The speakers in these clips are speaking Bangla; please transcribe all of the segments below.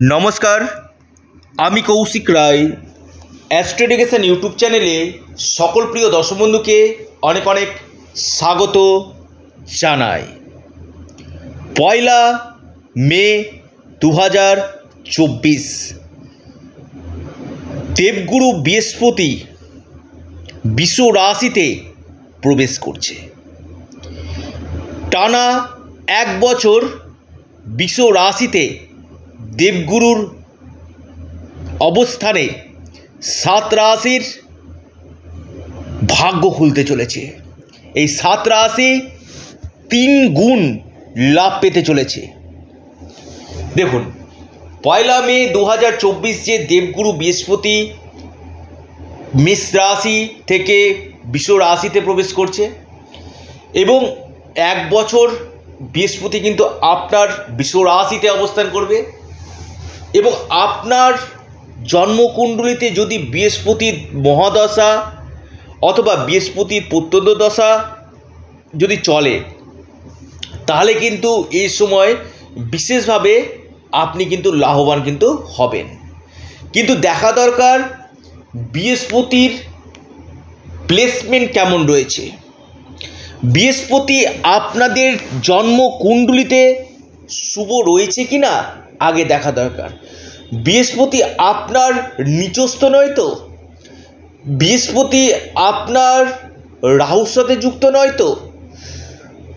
নমস্কার, আমি কৌশিক রায়। অ্যাস্ট্রেডিকেশন ইউটিউব চ্যানেলে সকল প্রিয় দর্শক বন্ধুকে অনেক অনেক স্বাগত জানাই। পয়লা মে দু হাজার চব্বিশ, দেবগুরু বৃহস্পতি বিশ্ব রাশিতে প্রবেশ করছে। টানা এক বছর বিশ্ব রাশিতে দেবগুরুর অবস্থানে সাত রাশির ভাগ্য খুলতে চলেছে। এই সাত রাশি তিন গুণ লাভ পেতে চলেছে। দেখুন, পয়লা মে দু হাজার চব্বিশ যে দেবগুরু বৃহস্পতি মেষ রাশি থেকে বিশ্ব রাশিতে প্রবেশ করছে এবং এক বছর বৃহস্পতি কিন্তু আপনার বিশ্ব রাশিতে অবস্থান করবে। এবং আপনার জন্মকুণ্ডলিতে যদি বৃহস্পতির মহাদশা অথবা বৃহস্পতির প্রত্যন্ত দশা যদি চলে, তাহলে কিন্তু এই সময় বিশেষভাবে আপনি কিন্তু লাভবান কিন্তু হবেন। কিন্তু দেখা দরকার বৃহস্পতির প্লেসমেন্ট কেমন রয়েছে। বৃহস্পতি আপনাদের জন্মকুণ্ডলিতে শুভ রয়েছে কি না আগে দেখা দরকার। বৃহস্পতি আপনার নিচস্থ নয় তো? বৃহস্পতি আপনার রাহুর সাথে যুক্ত নয় তো?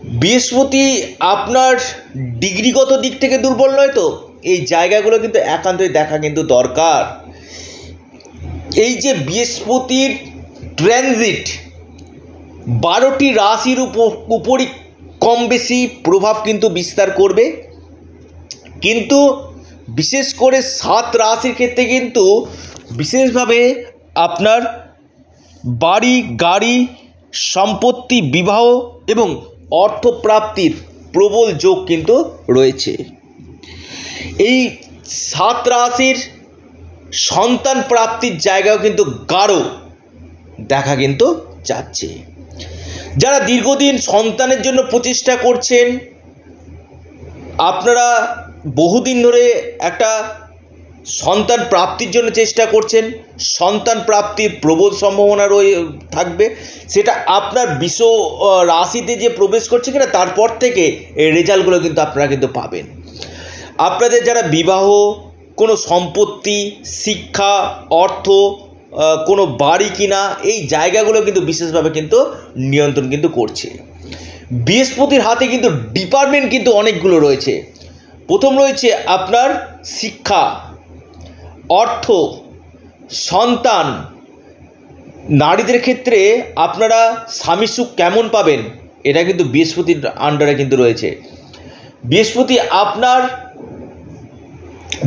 বৃহস্পতি আপনার ডিগ্রিগত দিক থেকে দুর্বল নয় তো? এই জায়গাগুলো কিন্তু একান্তই দেখা কিন্তু দরকার। এই যে বৃহস্পতির ট্রানজিট বারোটি রাশির উপরই কম বেশি প্রভাব কিন্তু বিস্তার করবে। কিন্তু বিশেষ করে সাত রাশির ক্ষেত্রে কিন্তু বিশেষভাবে আপনার বাড়ি, গাড়ি, সম্পত্তি, বিবাহ এবং অর্থপ্রাপ্তির প্রবল যোগ কিন্তু রয়েছে। এই সাত রাশির সন্তান প্রাপ্তির জায়গাও কিন্তু গাঢ় দেখা কিন্তু যাচ্ছে। যারা দীর্ঘদিন সন্তানের জন্য প্রচেষ্টা করছেন, আপনারা বহুদিন ধরে একটা সন্তান প্রাপ্তির জন্য চেষ্টা করছেন। সন্তান প্রাপ্তির প্রবল সম্ভাবনা রয়ে, থাকবে। সেটা আপনার বিশ্ব রাশিতে যে প্রবেশ করছে কিনা, তারপর থেকে এই রেজাল্টগুলো কিন্তু আপনারা কিন্তু পাবেন। আপনাদের যারা বিবাহ, কোনো সম্পত্তি, শিক্ষা, অর্থ কোনো বাড়ি কিনা, এই জায়গাগুলো কিন্তু বিশেষভাবে কিন্তু নিয়ন্ত্রণ কিন্তু করছে। বৃহস্পতির হাতে কিন্তু ডিপার্টমেন্ট কিন্তু অনেকগুলো রয়েছে। প্রথম রয়েছে আপনার শিক্ষা, অর্থ, সন্তান। নারীদের ক্ষেত্রে আপনারা স্বামী সুখ কেমন পাবেন? এটা কিন্তু বৃহস্পতির আন্ডারে কিন্তু রয়েছে। বৃহস্পতি আপনার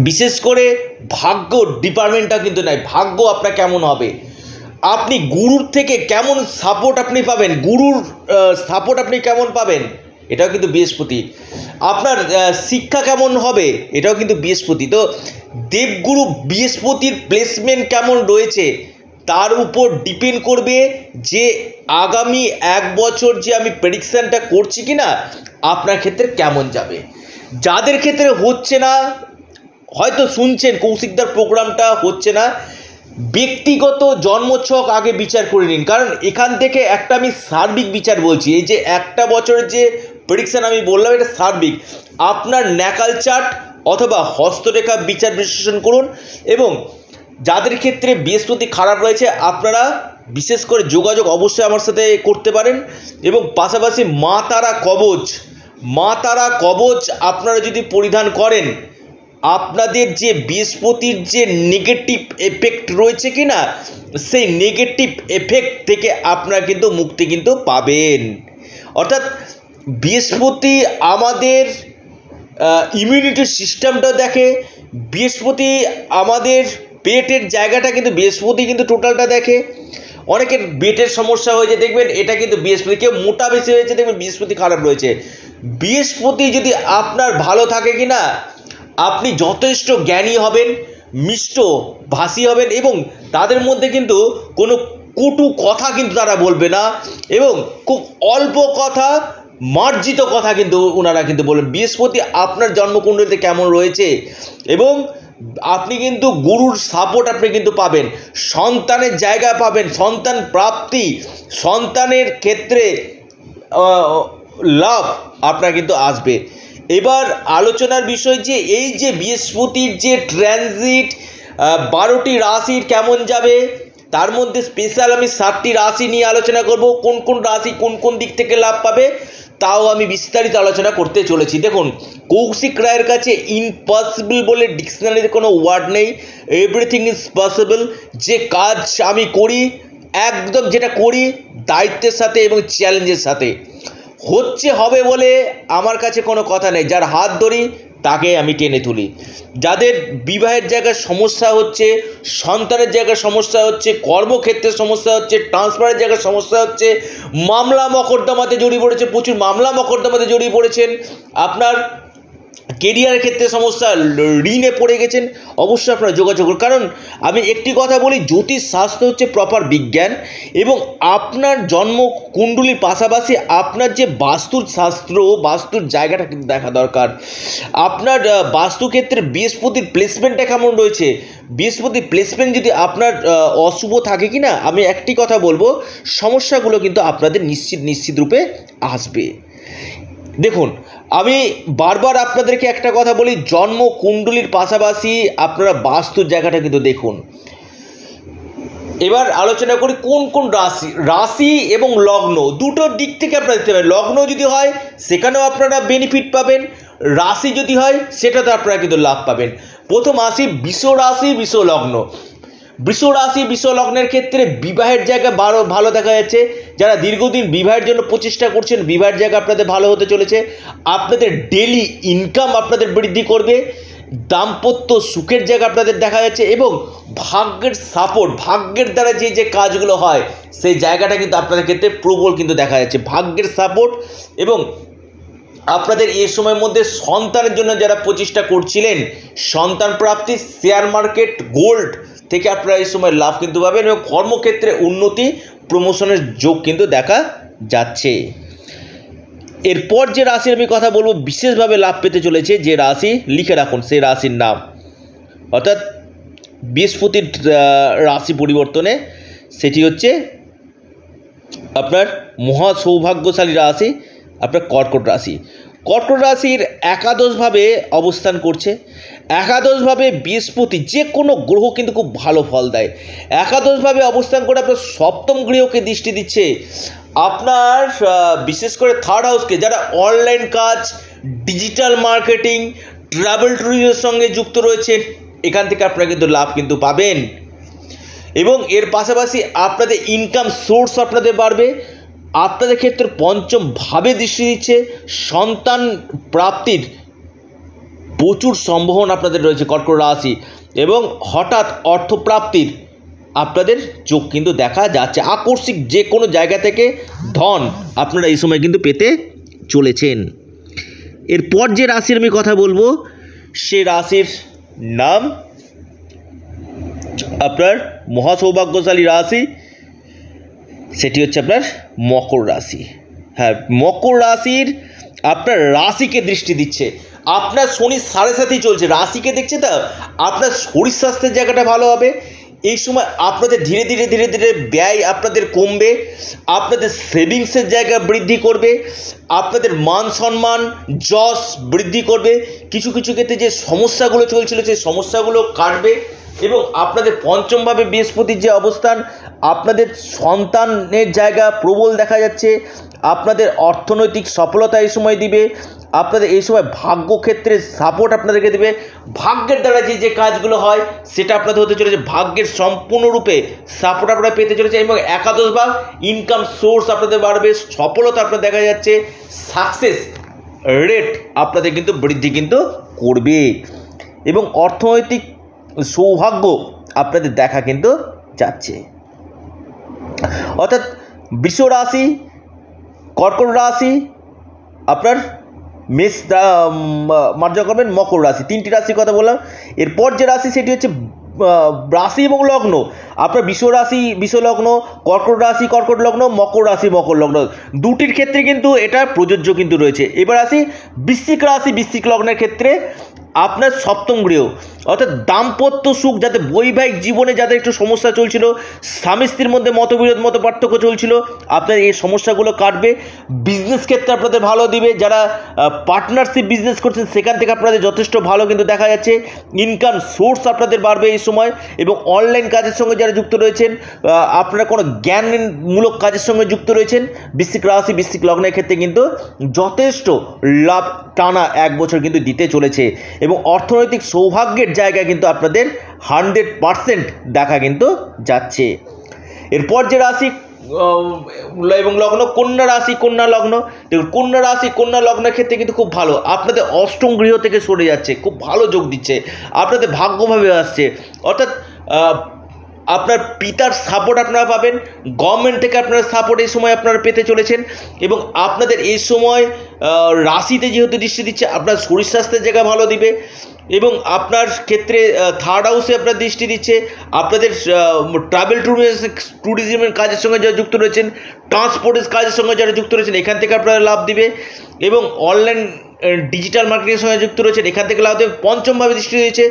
বিশেষ করে ভাগ্য ডিপার্টমেন্টটা কিন্তু নাই ভাগ্য আপনার কেমন হবে? আপনি গুরুর থেকে কেমন সাপোর্ট আপনি পাবেন? গুরুর সাপোর্ট আপনি কেমন পাবেন? এটাও কিন্তু বৃহস্পতি। আপনার শিক্ষা কেমন হবে? এটাও কিন্তু বৃহস্পতি। তো দেবগুরু বৃহস্পতির প্লেসমেন্ট কেমন রয়েছে? তার উপর ডিপেন্ড করবে যে আগামী এক বছর যে আমি প্রেডিকশানটা করছি কি না আপনার ক্ষেত্রে কেমন যাবে। যাদের ক্ষেত্রে হচ্ছে না, হয়তো শুনছেন কৌশিকদার প্রোগ্রামটা হচ্ছে না, ব্যক্তিগত জন্মছক আগে বিচার করে নিন। কারণ এখান থেকে একটা আমি সার্বিক বিচার বলছি, এই যে একটা বছরের যে প্রেডিকশান আমি বললাম, এটা সার্বিক। আপনার ন্যাকাল চার্ট অথবা হস্তরেখা বিচার বিশ্লেষণ করুন এবং যাদের ক্ষেত্রে বৃহস্পতি খারাপ রয়েছে, আপনারা বিশেষ করে যোগাযোগ অবশ্যই আমার সাথে করতে পারেন এবং পাশাপাশি মা তারা কবচ মা তারা কবচ আপনারা যদি পরিধান করেন, আপনাদের যে বৃহস্পতির যে নেগেটিভ এফেক্ট রয়েছে কি না সেই নেগেটিভ এফেক্ট থেকে আপনারা কিন্তু মুক্তি কিন্তু পাবেন। অর্থাৎ বৃহস্পতি আমাদের ইমিউনিটি সিস্টেমটা দেখে, বৃহস্পতি আমাদের পেটের জায়গাটা কিন্তু বৃহস্পতি কিন্তু টোটালটা দেখে। অনেকের পেটের সমস্যা হয়েছে, দেখবেন এটা কিন্তু বৃহস্পতি, কেউ মোটা বেশি হয়েছে, দেখবেন বৃহস্পতি খারাপ রয়েছে। বৃহস্পতি যদি আপনার ভালো থাকে কি না আপনি যথেষ্ট জ্ঞানী হবেন, মিষ্ট, ভাষী হবেন এবং তাদের মধ্যে কিন্তু কোনো কটু কথা কিন্তু তারা বলবে না এবং খুব অল্প কথা মার্জিত কথা কিন্তু ওনারা কিন্তু বলেন বৃহস্পতি আপনার জন্মকুণ্ডলিতে কেমন রয়েছে? এবং আপনি কিন্তু গুরুর সাপোর্ট আপনি কিন্তু পাবেন, সন্তানের জায়গা পাবেন, সন্তান প্রাপ্তি, সন্তানের ক্ষেত্রে লাভ আপনার কিন্তু আসবে। এবার আলোচনার বিষয় যে, এই যে বৃহস্পতির যে ট্রানজিট বারোটি রাশির কেমন যাবে? তার মধ্যে স্পেশাল আমি সাতটি রাশি নিয়ে আলোচনা করব, কোন কোন রাশি কোন কোন দিক থেকে লাভ পাবে? তাও আমি বিস্তারিত আলোচনা করতে চলেছি। দেখুন, কৌশিক রায়ের কাছে ইম্পসিবল বলে ডিকশনারির কোনো ওয়ার্ড নেই। এভরিথিং ইজ পসিবল যে কাজ আমি করি, একদম যেটা করি, দায়িত্বের সাথে এবং চ্যালেঞ্জের সাথে। হচ্ছে হবে বলে আমার কাছে কোনো কথা নেই। যার হাত ধরি তাকে আমি টেনে তুলি। যাদের বিবাহের জায়গায় সমস্যা হচ্ছে, সন্তানের জায়গায় সমস্যা হচ্ছে কর্মক্ষেত্রে সমস্যা হচ্ছে, ট্রান্সফারের জায়গায় সমস্যা হচ্ছে, মামলা মকদ্দমাতে জড়িয়ে পড়েছে, প্রচুর মামলা মকদ্দমাতে জড়িয়ে পড়েছেন। আপনার কেরিয়ারের ক্ষেত্রে সমস্যা, ঋণে পড়ে গেছেন, অবশ্যই আপনারা যোগাযোগ করুন। কারণ আমি একটি কথা বলি, জ্যোতিষ শাস্ত্র হচ্ছে প্রপার বিজ্ঞান এবং আপনার জন্ম কুণ্ডলীর পাশাপাশি আপনার যে বাস্তুর শাস্ত্র, বাস্তুর জায়গাটা কিন্তু দেখা দরকার। আপনার বাস্তুক্ষেত্রে বৃহস্পতির প্লেসমেন্টটা কেমন রয়েছে? বৃহস্পতির প্লেসমেন্ট যদি আপনার অশুভ থাকে কি না আমি একটি কথা বলব, সমস্যাগুলো কিন্তু আপনাদের নিশ্চিত নিশ্চিত রূপে আসবে। দেখুন আমি বারবার আপনাদেরকে একটা কথা বলি জন্ম কুণ্ডলীর পাশাপাশি আপনারা বাস্তুর জায়গাটা কিন্তু দেখুন। এবার আলোচনা করি কোন কোন রাশি রাশি এবং লগ্ন দুটো দিক থেকে আপনারা দেখতে পাবেন। লগ্ন যদি হয়, সেখানেও আপনারা বেনিফিট পাবেন। রাশি যদি হয়, সেটাতে আপনারা কিন্তু লাভ পাবেন। প্রথম আসি বিশ্ব রাশি বিশ্ব লগ্ন। বৃষ রাশি লগ্নের ক্ষেত্রে বিবাহের জায়গা ভালো ভালো দেখা যাচ্ছে। যারা দীর্ঘদিন বিবাহের জন্য প্রচেষ্টা করছেন, বিবাহের জায়গা আপনাদের ভালো হতে চলেছে। আপনাদের ডেলি ইনকাম আপনাদের বৃদ্ধি করবে। দাম্পত্য সুখের জায়গা আপনাদের দেখা যাচ্ছে এবং ভাগ্যের সাপোর্ট ভাগ্যের দ্বারা যে যে কাজগুলো হয়, সেই জায়গাটা কিন্তু আপনাদের ক্ষেত্রে প্রবল কিন্তু দেখা যাচ্ছে। ভাগ্যের সাপোর্ট এবং আপনাদের এই সময়ের মধ্যে সন্তানের জন্য যারা প্রচেষ্টা করছিলেন, সন্তান প্রাপ্তি শেয়ার মার্কেট গোল্ড থেকে আপনারা এই সময় লাভ কিন্তু পাবেন এবং কর্মক্ষেত্রে উন্নতি প্রমোশনের যোগ কিন্তু দেখা যাচ্ছে। এরপর যে রাশির আমি কথা বলব, বিশেষভাবে লাভ পেতে চলেছে যে রাশি লিখে রাখুন, সেই রাশির নাম। অর্থাৎ বৃহস্পতির রাশি পরিবর্তনে সেটি হচ্ছে আপনার মহা সৌভাগ্যশালী রাশি, আপনার কর্কট রাশি। কর্কট রাশির একাদশভাবে অবস্থান করছে। একাদশভাবে বৃহস্পতি যে কোনো গ্রহ কিন্তু খুব ভালো ফল দেয়। একাদশভাবে অবস্থান করে আপনার সপ্তম গৃহকে দৃষ্টি দিচ্ছে। আপনার বিশেষ করে থার্ড হাউসকে যারা অনলাইন কাজ ডিজিটাল মার্কেটিং ট্রাভেল ট্যুরিজমের সঙ্গে যুক্ত রয়েছে এখান থেকে আপনারা কিন্তু লাভ কিন্তু পাবেন। এবং এর পাশাপাশি আপনাদের ইনকাম সোর্স আপনাদের বাড়বে। আপনাদের ক্ষেত্রে পঞ্চম ভাবে দৃষ্টি দিচ্ছে সন্তান প্রাপ্তির প্রচুর সম্ভাবনা আপনাদের রয়েছে কর্কট রাশি এবং হঠাৎ অর্থপ্রাপ্তির আপনাদের চোখ কিন্তু দেখা যাচ্ছে। আকস্মিক যে কোনো জায়গা থেকে ধন আপনারা এই সময় কিন্তু পেতে চলেছেন। এরপর যে রাশির আমি কথা বলব, সে রাশির নাম আপনার মহা সৌভাগ্যশালী রাশি সেটি হচ্ছে আপনার মকর রাশি। হ্যাঁ মকর রাশির আপনার রাশিকে দৃষ্টি দিচ্ছে। আপনার শনি সাড়ে সাথেই চলছে। রাশিকে দেখছে তা আপনার শরীর স্বাস্থ্যের জায়গাটা ভালো হবে। এই সময় আপনাদের ধীরে ধীরে ধীরে ধীরে ব্যয় আপনাদের কমবে, আপনাদের সেভিংসের জায়গা বৃদ্ধি করবে, আপনাদের মান সম্মান, যশ বৃদ্ধি করবে, কিছু কিছু ক্ষেত্রে যে সমস্যাগুলো চলছিল সেই সমস্যাগুলো কাটবে এবং আপনাদের পঞ্চমভাবে বৃহস্পতির যে অবস্থান, আপনাদের সন্তানের জায়গা প্রবল দেখা যাচ্ছে আপনাদের অর্থনৈতিক সফলতা এই সময় দিবে, আপনাদের এই সময় ভাগ্যক্ষেত্রে সাপোর্ট আপনাদেরকে দেবে। ভাগ্যের দ্বারা যে যে কাজগুলো হয়, সেটা আপনাদের হতে চলেছে। ভাগ্যের সম্পূর্ণরূপে সাপোর্ট আপনারা পেতে চলেছে এবং একাদশ ভাগ ইনকাম সোর্স আপনাদের বাড়বে, সফলতা আপনার দেখা যাচ্ছে। সাকসেস রেট আপনাদের কিন্তু বৃদ্ধি কিন্তু করবে। এবং অর্থনৈতিক সৌভাগ্য আপনাদের দেখা কিন্তু যাচ্ছে। অর্থাৎ বৃষ রাশি কর্কট রাশি, আপনার মেষ মার্জন করবেন মকর রাশি, তিনটি রাশির কথা বললাম। এরপর যে রাশি, সেটি হচ্ছে রাশি এবং লগ্ন। আপনার বিশ্ব রাশি, বিশ্ব কর্কট রাশি, কর্কট লগ্ন, মকর রাশি, মকর লগ্ন। দুটির ক্ষেত্রে কিন্তু এটা প্রযোজ্য কিন্তু রয়েছে। এবার আসি, বৃশ্চিক রাশি, বৃশ্চিক লগ্নের ক্ষেত্রে আপনার সপ্তম গৃহ। অর্থাৎ দাম্পত্য সুখ যাতে বৈবাহিক জীবনে যাদের একটু সমস্যা চলছিল, স্বামী স্ত্রীর মধ্যে মতবিরোধ মত পার্থক্য চলছিল, আপনার এই সমস্যাগুলো কাটবে। বিজনেস ক্ষেত্রে আপনাদের ভালো দিবে। যারা পার্টনারশিপ বিজনেস করছেন, সেখান থেকে আপনাদের যথেষ্ট ভালো কিন্তু দেখা যাচ্ছে। ইনকাম সোর্স আপনাদের বাড়বে এই সময় এবং অনলাইন কাজের সঙ্গে যারা যুক্ত রয়েছেন আপনারা কোনো জ্ঞানমূলক কাজের সঙ্গে যুক্ত রয়েছেন, বৃশ্চিক রাশি, বৃশ্চিক লগ্নের ক্ষেত্রে কিন্তু যথেষ্ট লাভ টানা এক বছর কিন্তু দিতে চলেছে। এবং অর্থনৈতিক সৌভাগ্যের জায়গা কিন্তু আপনাদের হানড্রেড পারসেন্ট দেখা কিন্তু যাচ্ছে। এরপর যে রাশি এবং লগ্ন, কন্যা রাশি, কন্যা লগ্ন। দেখুন, কন্যা রাশি, কন্যা লগ্নের ক্ষেত্রে কিন্তু খুব ভালো। আপনাদের অষ্টম গৃহ থেকে সরে যাচ্ছে, খুব ভালো যোগ দিচ্ছে। আপনাদের ভাগ্যভাবে আসছে। অর্থাৎ আপনার পিতার সাপোর্ট আপনারা পাবেন। গভর্নমেন্ট থেকে আপনারা সাপোর্ট এই সময় আপনারা পেতে চলেছেন এবং আপনাদের এই সময় রাশিতে যেহেতু দৃষ্টি দিচ্ছে, আপনার শরীর স্বাস্থ্যের জায়গা ভালো দিবে এবং আপনার ক্ষেত্রে থার্ড হাউসে আপনার দৃষ্টি দিচ্ছে। আপনাদের ট্রাভেল ট্যুরিজম ট্যুরিজমের কাজের সঙ্গে যারা যুক্ত রয়েছেন ট্রান্সপোর্টের কাজের সঙ্গে যারা যুক্ত রয়েছেন, এখান থেকে আপনারা লাভ দিবে এবং অনলাইন ডিজিটাল মার্কেটিংয়ের সঙ্গে যুক্ত রয়েছেন। এখান থেকে লাভ দেবে পঞ্চমভাবে দৃষ্টি রয়েছে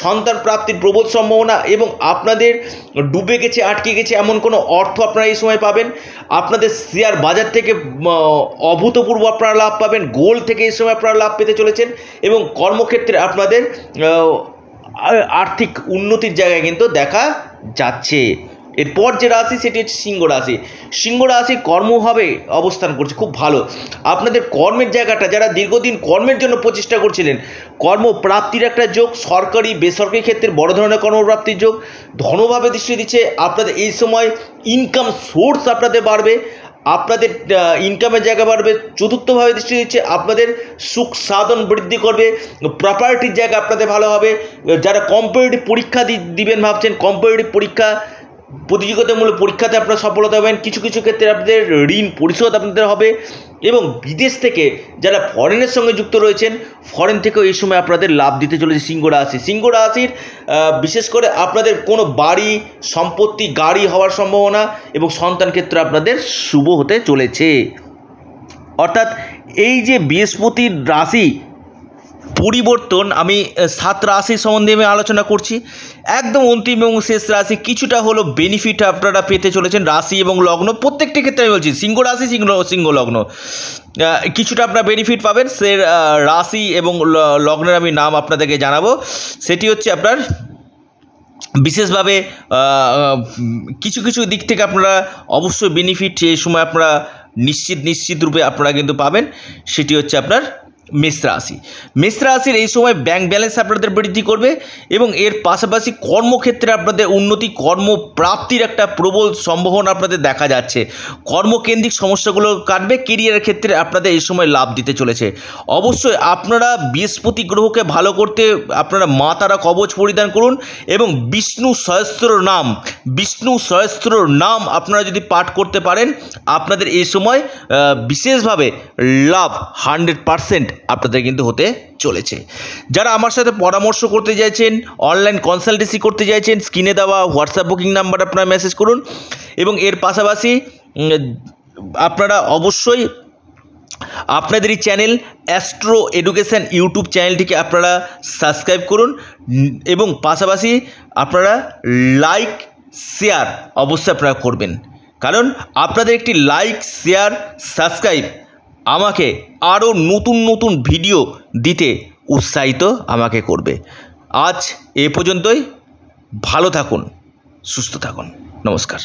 সন্তান প্রাপ্তির প্রবল সম্ভাবনা এবং আপনাদের ডুবে গেছে, আটকে গেছে এমন কোনো অর্থ আপনারা এই সময় পাবেন। আপনাদের শেয়ার বাজার থেকে অভূতপূর্ব আপনারা লাভ পাবেন। গোল থেকে এই সময় আপনারা লাভ পেতে চলেছেন এবং কর্মক্ষেত্রে আপনাদের আর্থিক উন্নতির জায়গায় কিন্তু দেখা যাচ্ছে। এরপর যে রাশি, সেটি হচ্ছে সিংহ রাশি। সিংহ রাশি কর্মভাবে অবস্থান করছে, খুব ভালো। আপনাদের কর্মের জায়গাটা, যারা দীর্ঘদিন কর্মের জন্য প্রচেষ্টা করছিলেন, কর্মপ্রাপ্তির একটা যোগ, সরকারি, বেসরকারি ক্ষেত্রে বড় ধরনের কর্মপ্রাপ্তির যোগ, ধনভাবে দৃষ্টি দিচ্ছে, আপনাদের এই সময় ইনকাম সোর্স আপনাদের বাড়বে, আপনাদের ইনকামের জায়গা বাড়বে, চতুর্থভাবে দৃষ্টি দিচ্ছে, আপনাদের সুখ সাধন বৃদ্ধি করবে প্রপার্টির জায়গা আপনাদের ভালো হবে। যারা কম্পিটিটিভ পরীক্ষা দিবেন ভাবছেন কম্পিটিটিভ পরীক্ষা প্রতিযোগিতামূলক পরীক্ষাতে আপনারা সফলতা পাবেন। কিছু কিছু ক্ষেত্রে আপনাদের ঋণ পরিশোধ আপনাদের হবে এবং বিদেশ থেকে যারা ফরেনের সঙ্গে যুক্ত রয়েছেন ফরেন থেকেও এই সময় আপনাদের লাভ দিতে চলেছে সিংহ রাশি। সিংহ রাশির বিশেষ করে আপনাদের কোনো বাড়ি, সম্পত্তি, গাড়ি হওয়ার সম্ভাবনা এবং সন্তান ক্ষেত্রে আপনাদের শুভ হতে চলেছে। অর্থাৎ এই যে বৃহস্পতির রাশি পরিবর্তন আমি সাত রাশি সম্বন্ধে আমি আলোচনা করছি। একদম অন্তিম এবং শেষ রাশি কিছুটা হলো বেনিফিট আপনারা পেতে চলেছেন রাশি এবং লগ্ন। প্রত্যেকটি ক্ষেত্রে আমি বলছি, সিংহ রাশি, সিংহ সিংহ লগ্ন। কিছুটা আপনারা বেনিফিট পাবেন। সে রাশি এবং লগ্নের আমি নাম আপনাদেরকে জানাব। সেটি হচ্ছে আপনার বিশেষভাবে কিছু কিছু দিক থেকে আপনারা অবশ্যই বেনিফিট এই সময় আপনারা নিশ্চিত নিশ্চিত রূপে আপনারা কিন্তু পাবেন, সেটি হচ্ছে আপনার মেষ রাশি। মেষ রাশির এই সময় ব্যাংক ব্যালেন্স আপনাদের বৃদ্ধি করবে এবং এর পাশাপাশি কর্মক্ষেত্রে আপনাদের উন্নতি, কর্মপ্রাপ্তির একটা প্রবল সম্ভাবনা আপনাদের দেখা যাচ্ছে। কর্মকেন্দ্রিক সমস্যাগুলো কাটবে কেরিয়ারের ক্ষেত্রে আপনাদের এই সময় লাভ দিতে চলেছে। অবশ্যই আপনারা বৃহস্পতি গ্রহকে ভালো করতে আপনারা মা তারা কবচ পরিধান করুন এবং বিষ্ণু সহস্র নাম, বিষ্ণু সহস্র নাম আপনারা যদি পাঠ করতে পারেন, আপনাদের এই সময় বিশেষভাবে লাভ হান্ড্রেড পারসেন্ট আপনাদের কিন্তু হতে চলেছে। যারা আমার সাথে পরামর্শ করতে চাইছেন অনলাইন কনসালটেন্সি করতে চাইছেন স্ক্রিনে দেওয়া হোয়াটসঅ্যাপ বুকিং নাম্বার আপনারা মেসেজ করুন এবং এর পাশাপাশি আপনারা অবশ্যই আপনাদের এই চ্যানেল অ্যাস্ট্রো এডুকেশন ইউটিউব চ্যানেলটিকে আপনারা সাবস্ক্রাইব করুন এবং পাশাপাশি আপনারা লাইক শেয়ার অবশ্যই আপনারা করবেন। কারণ আপনাদের একটি লাইক শেয়ার সাবস্ক্রাইব আমাকে আরও নতুন নতুন ভিডিও দিতে উৎসাহিত আমাকে করবে। আজ এ পর্যন্তই। ভালো থাকুন, সুস্থ থাকুন। নমস্কার।